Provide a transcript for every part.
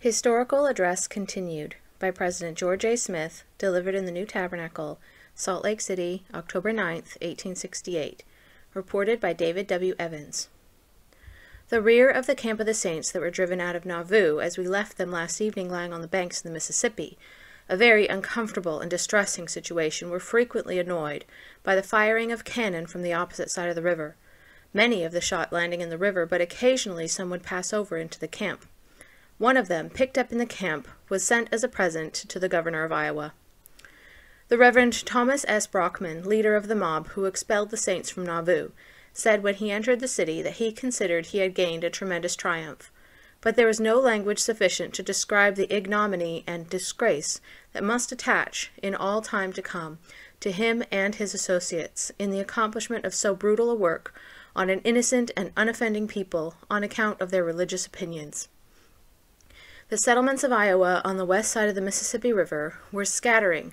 Historical Address Continued by President George A. Smith, delivered in the New Tabernacle, Salt Lake City, October 9, 1868. Reported by David W. Evans. The rear of the camp of the saints that were driven out of Nauvoo as we left them last evening lying on the banks of the Mississippi, a very uncomfortable and distressing situation, were frequently annoyed by the firing of cannon from the opposite side of the river, many of the shot landing in the river, but occasionally some would pass over into the camp. One of them, picked up in the camp, was sent as a present to the governor of Iowa. The Reverend Thomas S. Brockman, leader of the mob who expelled the saints from Nauvoo, said when he entered the city that he considered he had gained a tremendous triumph. But there was no language sufficient to describe the ignominy and disgrace that must attach, in all time to come, to him and his associates in the accomplishment of so brutal a work on an innocent and unoffending people on account of their religious opinions. The settlements of Iowa on the west side of the Mississippi River were scattering,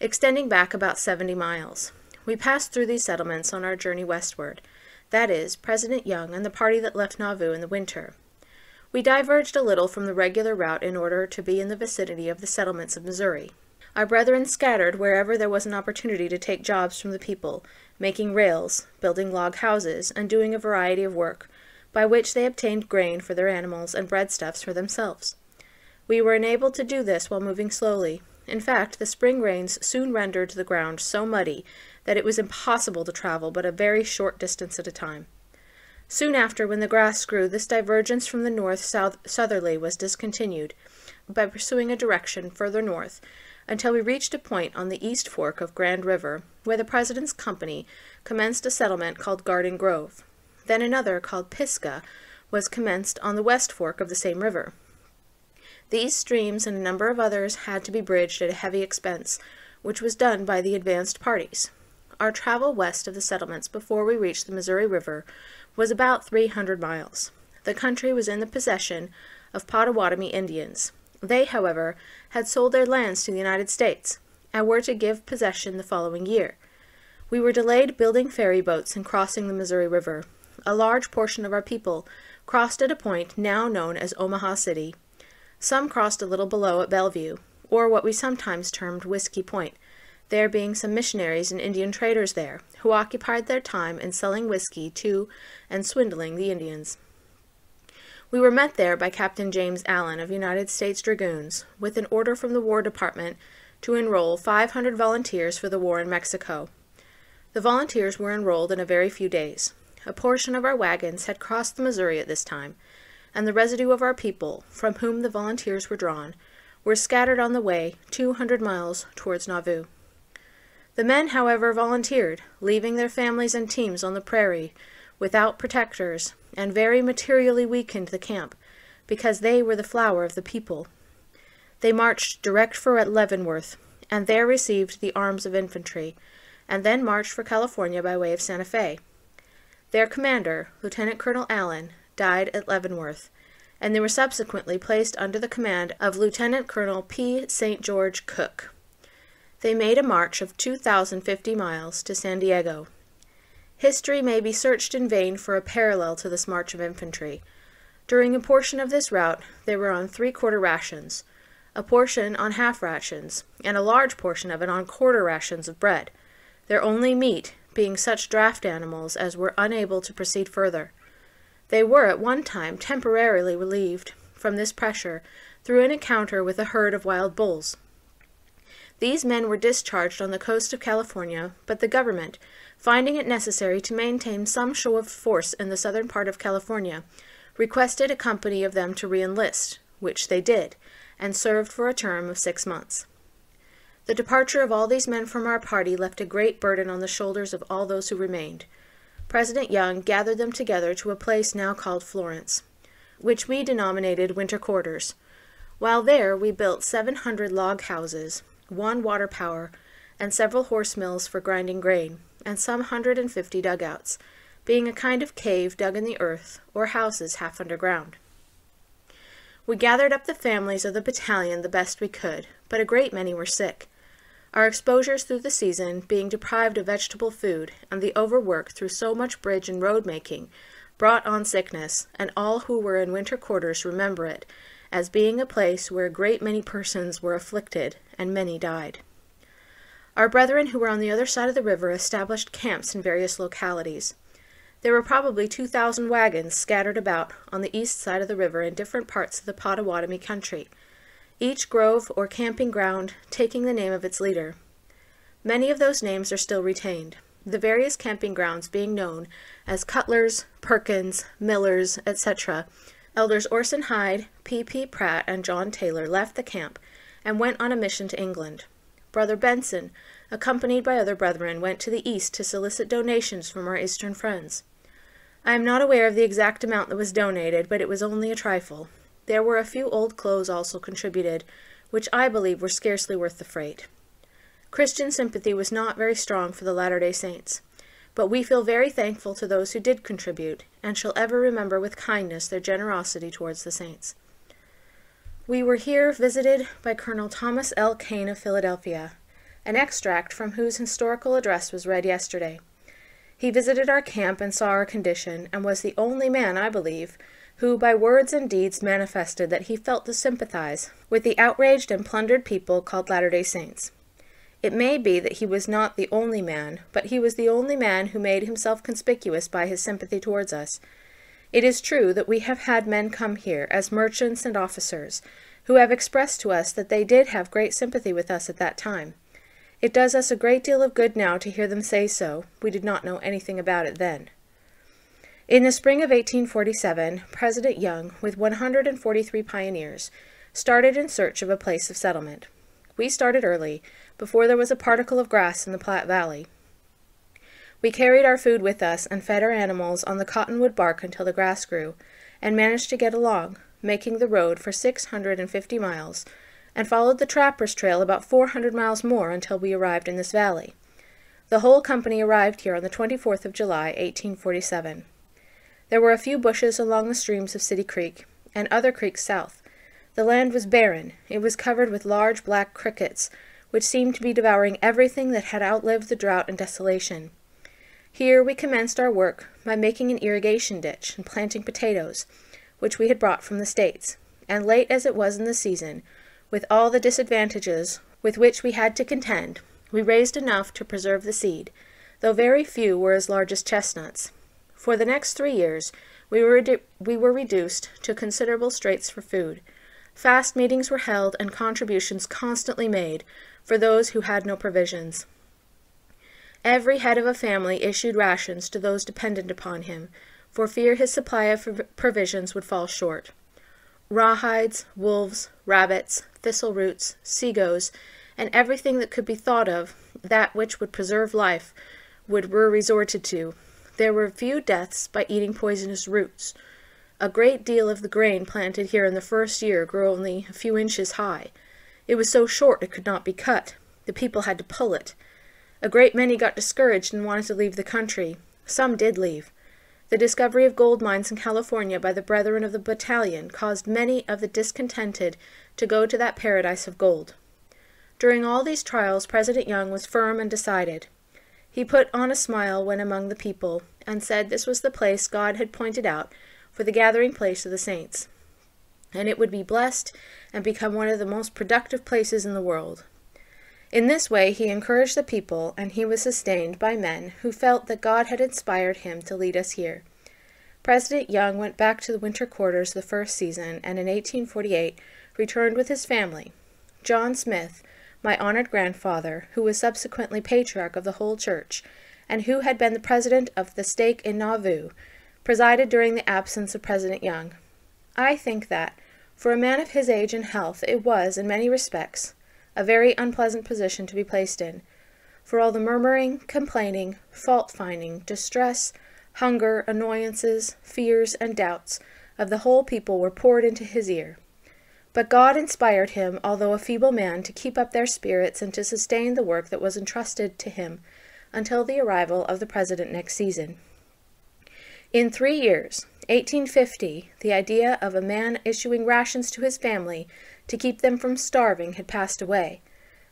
extending back about 70 miles. We passed through these settlements on our journey westward, that is, President Young and the party that left Nauvoo in the winter. We diverged a little from the regular route in order to be in the vicinity of the settlements of Missouri. Our brethren scattered wherever there was an opportunity to take jobs from the people, making rails, building log houses, and doing a variety of work, by which they obtained grain for their animals and breadstuffs for themselves. We were enabled to do this while moving slowly. In fact, the spring rains soon rendered the ground so muddy that it was impossible to travel but a very short distance at a time. Soon after, when the grass grew, this divergence from the north-south southerly was discontinued by pursuing a direction further north until we reached a point on the east fork of Grand River where the President's company commenced a settlement called Garden Grove. Then another, called Pisgah, was commenced on the west fork of the same river. These streams and a number of others had to be bridged at a heavy expense, which was done by the advanced parties. Our travel west of the settlements before we reached the Missouri River was about 300 miles. The country was in the possession of Pottawatomie Indians. They, however, had sold their lands to the United States, and were to give possession the following year. We were delayed building ferry boats and crossing the Missouri River. A large portion of our people crossed at a point now known as Omaha City, some crossed a little below at Bellevue, or what we sometimes termed Whiskey Point, there being some missionaries and Indian traders there, who occupied their time in selling whiskey to and swindling the Indians. We were met there by Captain James Allen of United States Dragoons, with an order from the War Department to enroll 500 volunteers for the war in Mexico. The volunteers were enrolled in a very few days. A portion of our wagons had crossed the Missouri at this time, and the residue of our people, from whom the volunteers were drawn, were scattered on the way two hundred miles towards Nauvoo. The men, however, volunteered, leaving their families and teams on the prairie, without protectors, and very materially weakened the camp, because they were the flower of the people. They marched direct for Leavenworth, and there received the arms of infantry, and then marched for California by way of Santa Fe. Their commander, Lieutenant Colonel Allen, died at Leavenworth, and they were subsequently placed under the command of Lieutenant Colonel P. St. George Cooke. They made a march of 2,050 miles to San Diego. History may be searched in vain for a parallel to this march of infantry. During a portion of this route, they were on three-quarter rations, a portion on half rations, and a large portion of it on quarter rations of bread, their only meat being such draft animals as were unable to proceed further. They were at one time temporarily relieved from this pressure through an encounter with a herd of wild bulls. These men were discharged on the coast of California, but the government, finding it necessary to maintain some show of force in the southern part of California, requested a company of them to reenlist, which they did, and served for a term of six months. The departure of all these men from our party left a great burden on the shoulders of all those who remained. President Young gathered them together to a place now called Florence, which we denominated winter quarters. While there we built seven hundred log houses, one water power, and several horse mills for grinding grain, and some hundred and fifty dugouts, being a kind of cave dug in the earth, or houses half underground. We gathered up the families of the battalion the best we could, but a great many were sick. Our exposures through the season, being deprived of vegetable food, and the overwork through so much bridge and road making, brought on sickness, and all who were in winter quarters remember it, as being a place where a great many persons were afflicted, and many died. Our brethren who were on the other side of the river established camps in various localities. There were probably 2,000 wagons scattered about on the east side of the river in different parts of the Pottawatomie country, each grove or camping ground taking the name of its leader. Many of those names are still retained, the various camping grounds being known as Cutler's, Perkins, Miller's, etc. Elders Orson Hyde, P. P. Pratt, and John Taylor left the camp and went on a mission to England. Brother Benson, accompanied by other brethren, went to the East to solicit donations from our Eastern friends. I am not aware of the exact amount that was donated, but it was only a trifle. There were a few old clothes also contributed, which I believe were scarcely worth the freight. Christian sympathy was not very strong for the Latter day Saints, but we feel very thankful to those who did contribute, and shall ever remember with kindness their generosity towards the saints. We were here visited by Colonel Thomas L. Kane of Philadelphia, an extract from whose historical address was read yesterday. He visited our camp and saw our condition, and was the only man, I believe, who by words and deeds manifested that he felt to sympathize with the outraged and plundered people called Latter day Saints. It may be that he was not the only man, but he was the only man who made himself conspicuous by his sympathy towards us, it is true that we have had men come here, as merchants and officers, who have expressed to us that they did have great sympathy with us at that time. It does us a great deal of good now to hear them say so. We did not know anything about it then. In the spring of 1847, President Young, with 143 pioneers, started in search of a place of settlement. We started early, before there was a particle of grass in the Platte Valley. We carried our food with us and fed our animals on the cottonwood bark until the grass grew, and managed to get along, making the road for six hundred and fifty miles, and followed the trapper's trail about four hundred miles more until we arrived in this valley. The whole company arrived here on the 24th of July, 1847. There were a few bushes along the streams of City Creek, and other creeks south. The land was barren. It was covered with large black crickets, which seemed to be devouring everything that had outlived the drought and desolation. Here we commenced our work by making an irrigation ditch and planting potatoes, which we had brought from the States, and late as it was in the season, with all the disadvantages with which we had to contend, we raised enough to preserve the seed, though very few were as large as chestnuts. For the next three years we were, we were reduced to considerable straits for food. Fast meetings were held and contributions constantly made for those who had no provisions. Every head of a family issued rations to those dependent upon him, for fear his supply of provisions would fall short. Rawhides, wolves, rabbits, thistle roots, sea segoes, and everything that could be thought of, that which would preserve life, would were resorted to. There were few deaths by eating poisonous roots. A great deal of the grain planted here in the first year grew only a few inches high. It was so short it could not be cut. The people had to pull it. A great many got discouraged and wanted to leave the country. Some did leave. The discovery of gold mines in California by the brethren of the battalion caused many of the discontented to go to that paradise of gold. During all these trials, President Young was firm and decided. He put on a smile when among the people, and said this was the place God had pointed out for the gathering place of the saints, and it would be blessed and become one of the most productive places in the world. In this way he encouraged the people, and he was sustained by men who felt that God had inspired him to lead us here. President Young went back to the winter quarters the first season, and in 1848 returned with his family. John Smith, my honored grandfather, who was subsequently patriarch of the whole church, and who had been the president of the stake in Nauvoo, presided during the absence of President Young. I think that, for a man of his age and health, it was, in many respects, a very unpleasant position to be placed in, for all the murmuring, complaining, fault finding, distress, hunger, annoyances, fears, and doubts of the whole people were poured into his ear. But God inspired him, although a feeble man, to keep up their spirits and to sustain the work that was entrusted to him until the arrival of the President next season. In three years, 1850, the idea of a man issuing rations to his family to keep them from starving had passed away.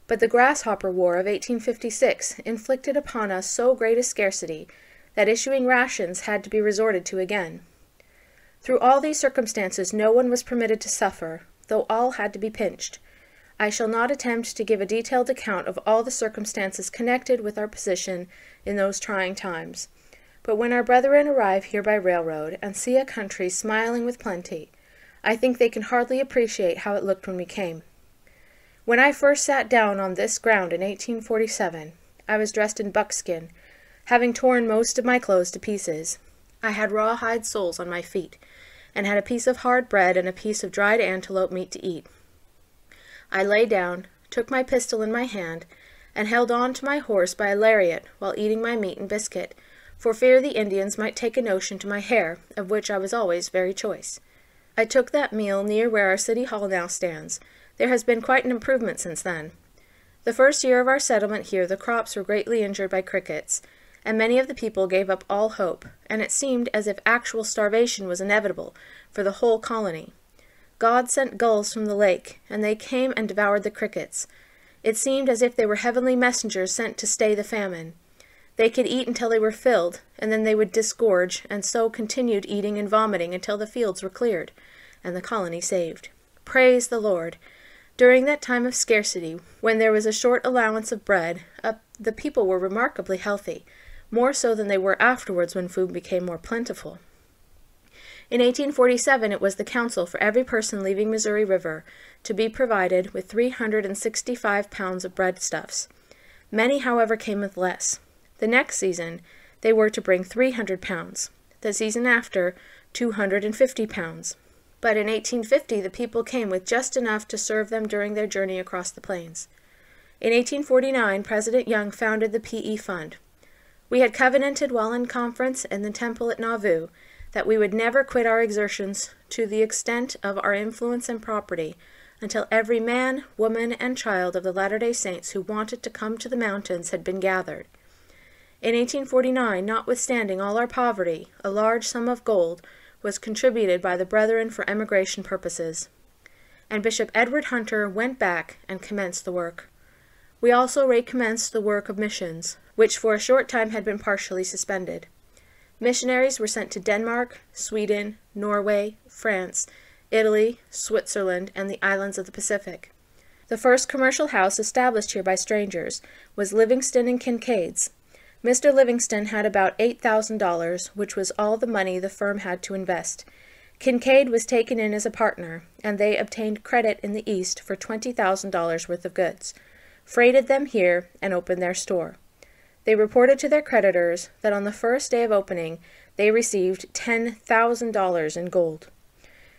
But the Grasshopper War of 1856 inflicted upon us so great a scarcity that issuing rations had to be resorted to again. Through all these circumstances no one was permitted to suffer, though all had to be pinched. I shall not attempt to give a detailed account of all the circumstances connected with our position in those trying times. But when our brethren arrive here by railroad and see a country smiling with plenty, I think they can hardly appreciate how it looked when we came. When I first sat down on this ground in 1847, I was dressed in buckskin, having torn most of my clothes to pieces. I had rawhide soles on my feet, and had a piece of hard bread and a piece of dried antelope meat to eat. I lay down, took my pistol in my hand, and held on to my horse by a lariat while eating my meat and biscuit, for fear the Indians might take a notion to my hair, of which I was always very choice. I took that meal near where our city hall now stands. There has been quite an improvement since then. The first year of our settlement here the crops were greatly injured by crickets, and many of the people gave up all hope, and it seemed as if actual starvation was inevitable for the whole colony. God sent gulls from the lake, and they came and devoured the crickets. It seemed as if they were heavenly messengers sent to stay the famine. They could eat until they were filled, and then they would disgorge, and so continued eating and vomiting until the fields were cleared, and the colony saved. Praise the Lord! During that time of scarcity, when there was a short allowance of bread, uh, the people were remarkably healthy, more so than they were afterwards when food became more plentiful. In 1847 it was the counsel for every person leaving Missouri River to be provided with 365 pounds of breadstuffs. Many, however, came with less. The next season they were to bring 300 pounds. The season after, 250 pounds. But in 1850 the people came with just enough to serve them during their journey across the plains. In 1849 President Young founded the P.E. Fund. We had covenanted while in conference in the temple at Nauvoo that we would never quit our exertions to the extent of our influence and property until every man, woman, and child of the Latter day Saints who wanted to come to the mountains had been gathered. In 1849, notwithstanding all our poverty, a large sum of gold was contributed by the brethren for emigration purposes, and Bishop Edward Hunter went back and commenced the work. We also recommenced the work of missions, which for a short time had been partially suspended. Missionaries were sent to Denmark, Sweden, Norway, France, Italy, Switzerland, and the islands of the Pacific. The first commercial house established here by strangers was Livingston and Kincaid's. Mr. Livingston had about $8,000, which was all the money the firm had to invest. Kincaid was taken in as a partner, and they obtained credit in the East for $20,000 worth of goods, freighted them here, and opened their store. They reported to their creditors that on the first day of opening they received $10,000 in gold.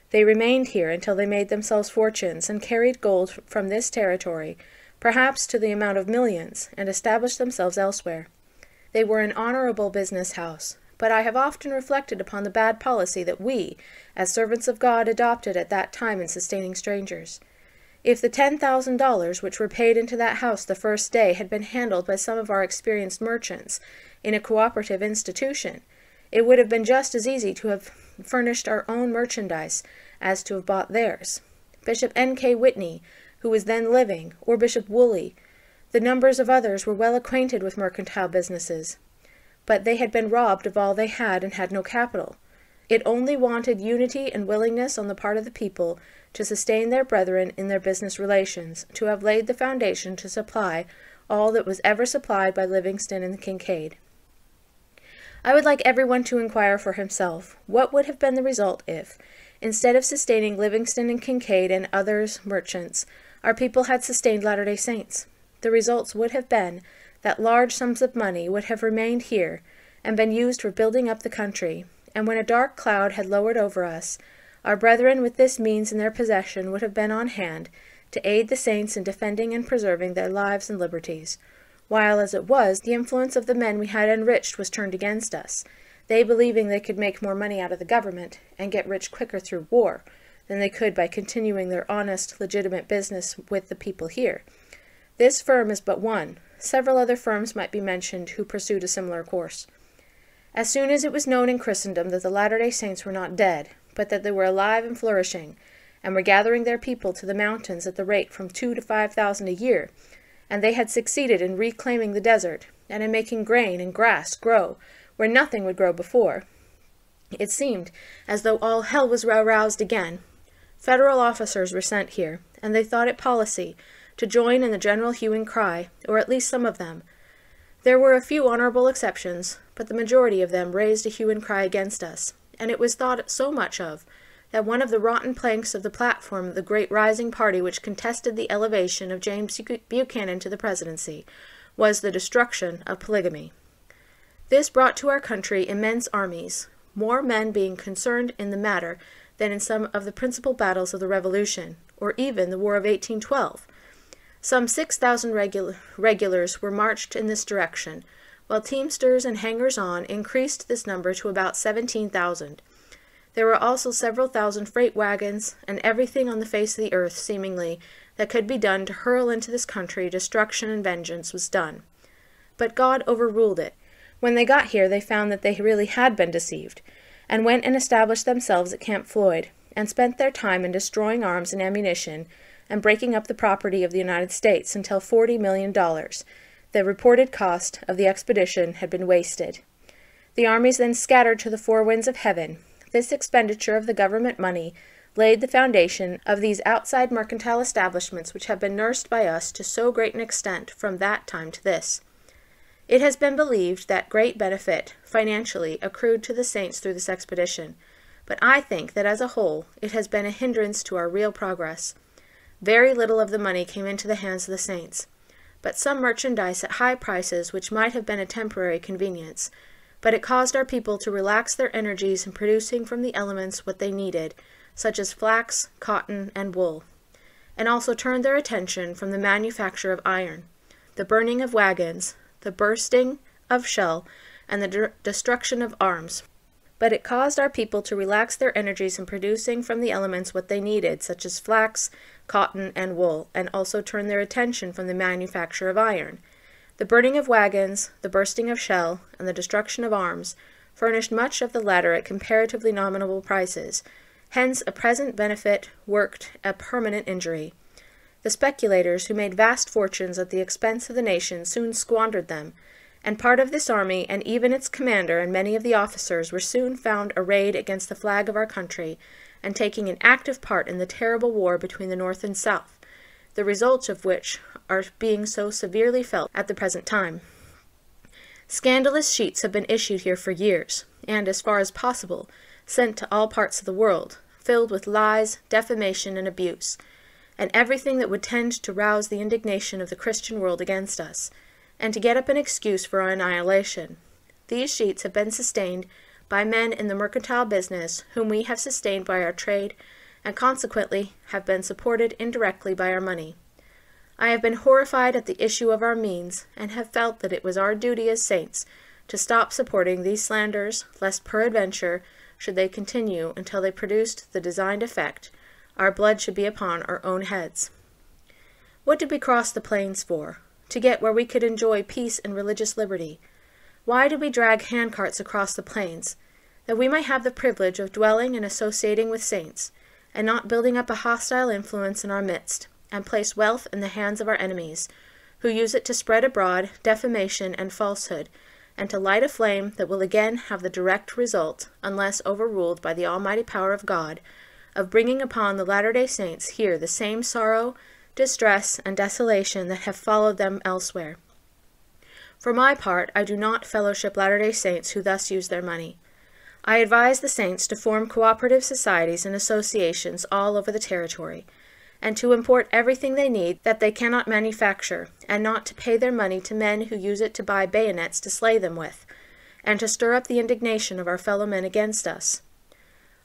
They remained here until they made themselves fortunes and carried gold from this territory, perhaps to the amount of millions, and established themselves elsewhere. They were an honorable business house, but I have often reflected upon the bad policy that we, as servants of God, adopted at that time in sustaining strangers. If the ten thousand dollars which were paid into that house the first day had been handled by some of our experienced merchants in a cooperative institution, it would have been just as easy to have furnished our own merchandise as to have bought theirs. Bishop N. K. Whitney, who was then living, or Bishop Woolley, the numbers of others were well acquainted with mercantile businesses, but they had been robbed of all they had and had no capital. It only wanted unity and willingness on the part of the people to sustain their brethren in their business relations, to have laid the foundation to supply all that was ever supplied by Livingston and the Kincaid. I would like everyone to inquire for himself what would have been the result if, instead of sustaining Livingston and Kincaid and others merchants, our people had sustained Latter day Saints. The results would have been that large sums of money would have remained here and been used for building up the country, and when a dark cloud had lowered over us, our brethren with this means in their possession would have been on hand to aid the saints in defending and preserving their lives and liberties, while, as it was, the influence of the men we had enriched was turned against us, they believing they could make more money out of the government, and get rich quicker through war, than they could by continuing their honest, legitimate business with the people here. This firm is but one. Several other firms might be mentioned who pursued a similar course. As soon as it was known in Christendom that the Latter day Saints were not dead, but that they were alive and flourishing, and were gathering their people to the mountains at the rate from two to five thousand a year, and they had succeeded in reclaiming the desert, and in making grain and grass grow where nothing would grow before. It seemed as though all hell was aroused again. Federal officers were sent here, and they thought it policy to join in the general hue and cry, or at least some of them. There were a few honorable exceptions, but the majority of them raised a hue and cry against us, and it was thought so much of that one of the rotten planks of the platform of the great rising party which contested the elevation of James Buchanan to the presidency was the destruction of polygamy. This brought to our country immense armies, more men being concerned in the matter than in some of the principal battles of the Revolution, or even the War of 1812. Some 6,000 regu regulars were marched in this direction, while teamsters and hangers on increased this number to about 17,000. There were also several thousand freight wagons, and everything on the face of the earth, seemingly, that could be done to hurl into this country destruction and vengeance was done. But God overruled it. When they got here, they found that they really had been deceived, and went and established themselves at Camp Floyd, and spent their time in destroying arms and ammunition, and breaking up the property of the United States until forty million dollars, the reported cost of the expedition, had been wasted. The armies then scattered to the four winds of heaven, this expenditure of the government money laid the foundation of these outside mercantile establishments which have been nursed by us to so great an extent from that time to this. It has been believed that great benefit, financially, accrued to the saints through this expedition, but I think that as a whole it has been a hindrance to our real progress. Very little of the money came into the hands of the saints, but some merchandise at high prices which might have been a temporary convenience but it caused our people to relax their energies in producing from the elements what they needed, such as flax, cotton, and wool, and also turned their attention from the manufacture of iron, the burning of wagons, the bursting of shell, and the de destruction of arms. But it caused our people to relax their energies in producing from the elements what they needed, such as flax, cotton, and wool, and also turn their attention from the manufacture of iron, the burning of wagons, the bursting of shell, and the destruction of arms furnished much of the latter at comparatively nominal prices, hence a present benefit worked a permanent injury. The speculators, who made vast fortunes at the expense of the nation, soon squandered them, and part of this army, and even its commander and many of the officers, were soon found arrayed against the flag of our country, and taking an active part in the terrible war between the North and South, the results of which are being so severely felt at the present time. Scandalous sheets have been issued here for years, and, as far as possible, sent to all parts of the world, filled with lies, defamation, and abuse, and everything that would tend to rouse the indignation of the Christian world against us, and to get up an excuse for our annihilation. These sheets have been sustained by men in the mercantile business, whom we have sustained by our trade and consequently have been supported indirectly by our money. I have been horrified at the issue of our means, and have felt that it was our duty as saints to stop supporting these slanders, lest peradventure, should they continue until they produced the designed effect, our blood should be upon our own heads. What did we cross the plains for? To get where we could enjoy peace and religious liberty. Why did we drag handcarts across the plains? That we might have the privilege of dwelling and associating with saints, and not building up a hostile influence in our midst, and place wealth in the hands of our enemies, who use it to spread abroad defamation and falsehood, and to light a flame that will again have the direct result, unless overruled by the almighty power of God, of bringing upon the Latter day Saints here the same sorrow, distress, and desolation that have followed them elsewhere. For my part, I do not fellowship Latter day Saints who thus use their money. I advise the saints to form cooperative societies and associations all over the territory, and to import everything they need that they cannot manufacture, and not to pay their money to men who use it to buy bayonets to slay them with, and to stir up the indignation of our fellow men against us.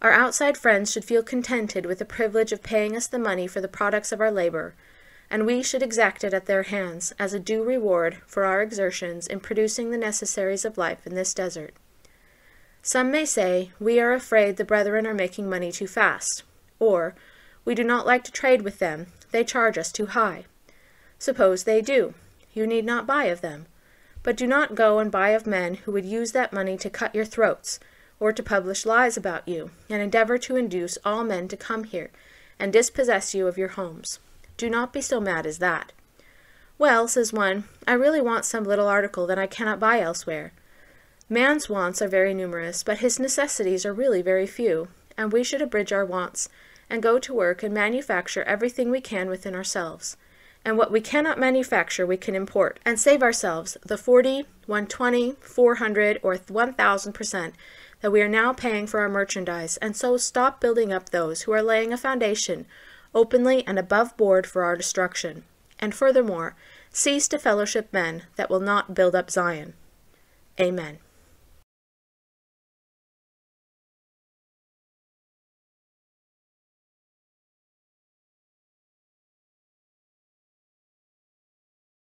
Our outside friends should feel contented with the privilege of paying us the money for the products of our labor, and we should exact it at their hands as a due reward for our exertions in producing the necessaries of life in this desert. Some may say, We are afraid the brethren are making money too fast, or, We do not like to trade with them, they charge us too high. Suppose they do. You need not buy of them. But do not go and buy of men who would use that money to cut your throats, or to publish lies about you, and endeavor to induce all men to come here, and dispossess you of your homes. Do not be so mad as that. Well, says one, I really want some little article that I cannot buy elsewhere. Man's wants are very numerous, but his necessities are really very few, and we should abridge our wants, and go to work and manufacture everything we can within ourselves. And what we cannot manufacture, we can import and save ourselves the 40, 120, 400, or 1000% that we are now paying for our merchandise, and so stop building up those who are laying a foundation openly and above board for our destruction. And furthermore, cease to fellowship men that will not build up Zion. Amen.